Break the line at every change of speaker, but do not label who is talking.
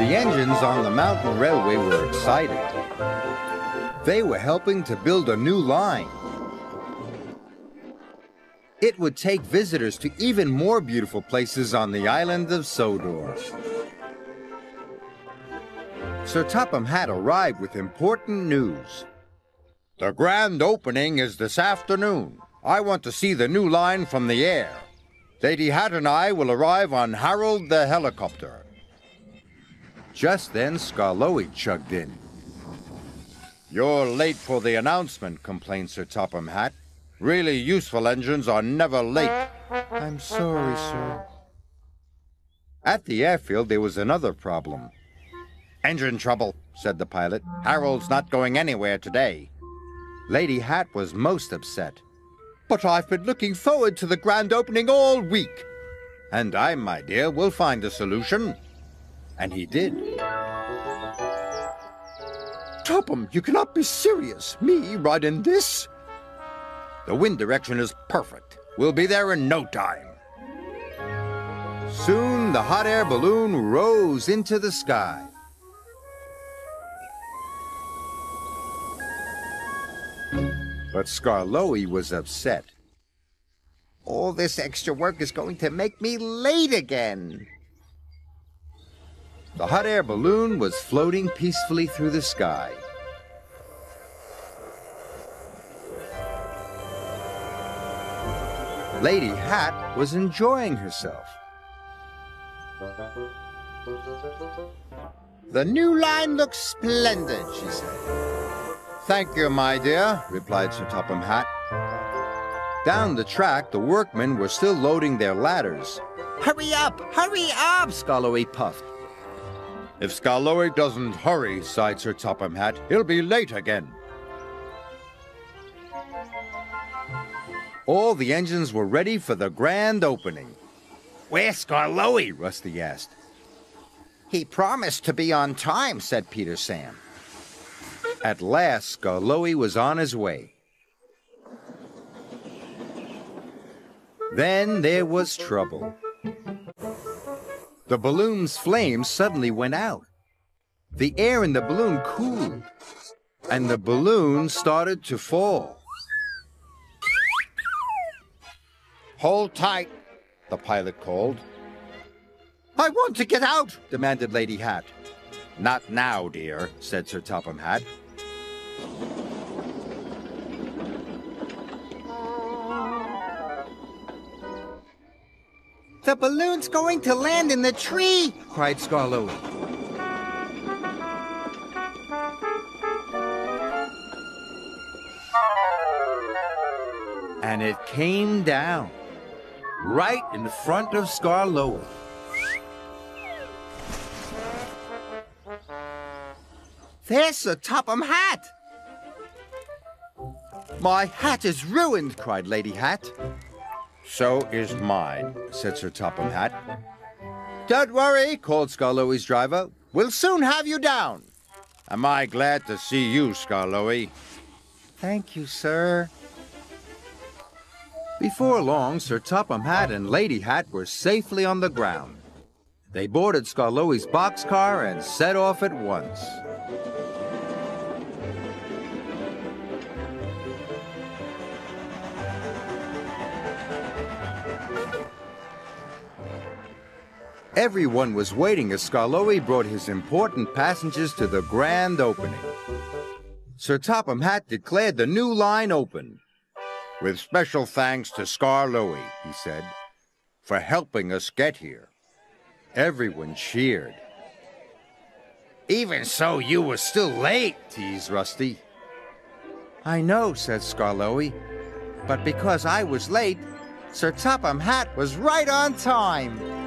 The engines on the mountain railway were excited. They were helping to build a new line. It would take visitors to even more beautiful places on the island of Sodor. Sir Topham Hatt arrived with important news. The grand opening is this afternoon. I want to see the new line from the air. Lady Hatt and I will arrive on Harold the helicopter. Just then, Skarloey chugged in. You're late for the announcement, complained Sir Topham Hatt. Really useful engines are never late. I'm sorry, sir. At the airfield, there was another problem. Engine trouble, said the pilot. Harold's not going anywhere today. Lady Hatt was most upset. But I've been looking forward to the grand opening all week. And I, my dear, will find a solution. And he did. Topham, you cannot be serious. Me ride in this? The wind direction is perfect. We'll be there in no time. Soon the hot air balloon rose into the sky. But Skarloey was upset. All this extra work is going to make me late again. The hot air balloon was floating peacefully through the sky. Lady Hatt was enjoying herself. The new line looks splendid, she said. Thank you, my dear, replied Sir Topham Hatt. Down the track, the workmen were still loading their ladders. Hurry up! Hurry up! Skarloey puffed. If Skarloey doesn't hurry, sighed Sir Topham Hatt, he'll be late again. All the engines were ready for the grand opening. Where's Skarloey? Rusty asked. He promised to be on time, said Peter Sam. At last, Skarloey was on his way. Then there was trouble. The balloon's flame suddenly went out. The air in the balloon cooled, and the balloon started to fall. Hold tight, the pilot called. I want to get out, demanded Lady Hatt. Not now, dear, said Sir Topham Hatt. The balloon's going to land in the tree, cried Skarloey. And it came down, right in front of Skarloey. There's the Topham hat! My hat is ruined, cried Lady Hatt. So is mine, said Sir Topham Hatt. Don't worry, called Skarloey's driver. We'll soon have you down. Am I glad to see you, Skarloey? Thank you, sir. Before long, Sir Topham Hatt and Lady Hatt were safely on the ground. They boarded Skarloey's boxcar and set off at once. Everyone was waiting as Skarloey brought his important passengers to the grand opening. Sir Topham Hatt declared the new line open. With special thanks to Skarloey, he said, for helping us get here. Everyone cheered. Even so, you were still late, teased Rusty. I know, said Skarloey, but because I was late, Sir Topham Hatt was right on time.